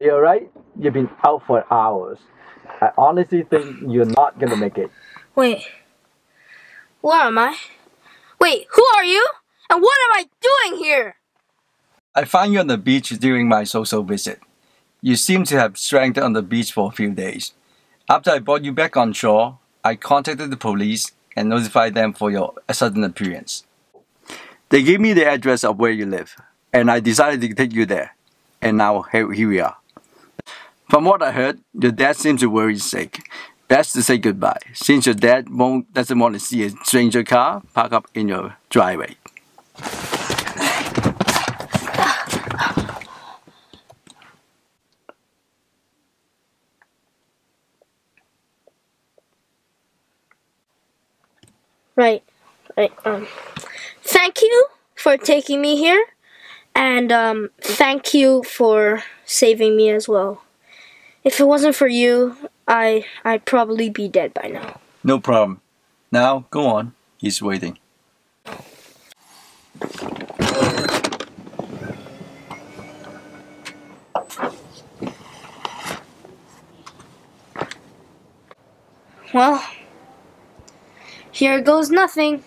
You're right. You've been out for hours. I honestly think you're not gonna make it. Wait. Where am I? Wait, who are you? And what am I doing here? I found you on the beach during my social visit. You seem to have stranded on the beach for a few days. After I brought you back on shore, I contacted the police and notified them for your sudden appearance. They gave me the address of where you live, and I decided to take you there. And now here, here we are. From what I heard, your dad seems to worry sick. Best to say goodbye, since your dad won't, doesn't want to see a stranger car park up in your driveway. Right. Right. Um thank you for taking me here and um thank you for saving me as well. If it wasn't for you, I I'd probably be dead by now. No problem. Now, go on. He's waiting. Well, here goes nothing.